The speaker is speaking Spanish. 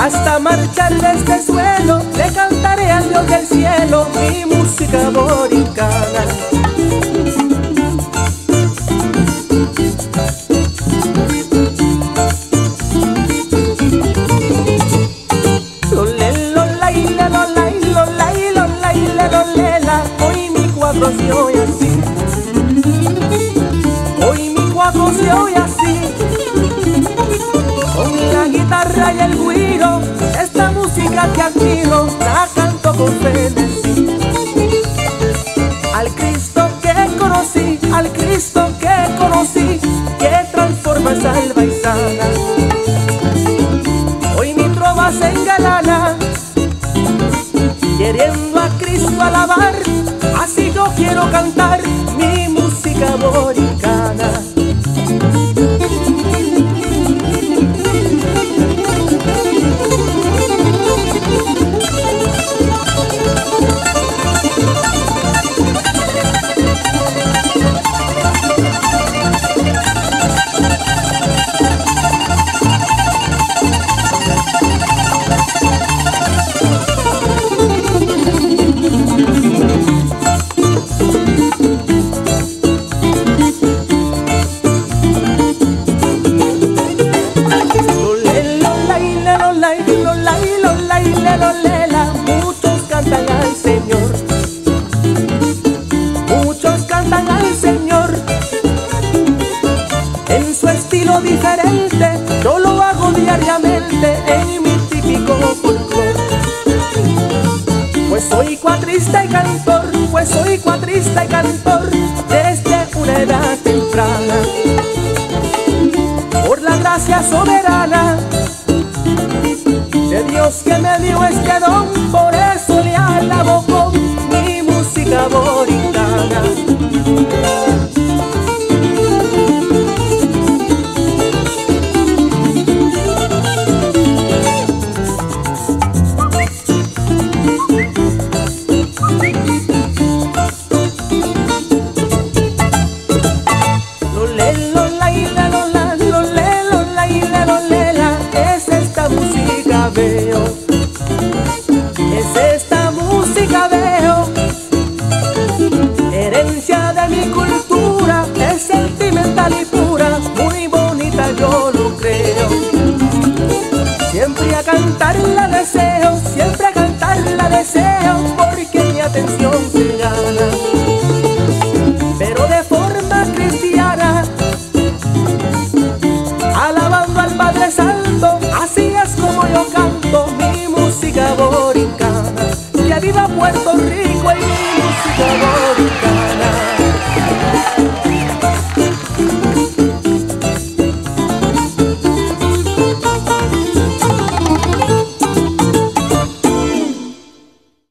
hasta marchar desde el suelo, le cantaré al Dios del cielo mi música boricana. negra que admiro, la canto con frenesí. Al Cristo que conocí, al Cristo que conocí, que transforma, salva y sana. Hoy mi trova se engalana diferente, yo lo hago diariamente en mi típico folclor. Pues soy cuatrista y cantor, pues soy cuatrista y cantor desde una edad temprana. Por la gracia soberana de Dios que me dio este don. seus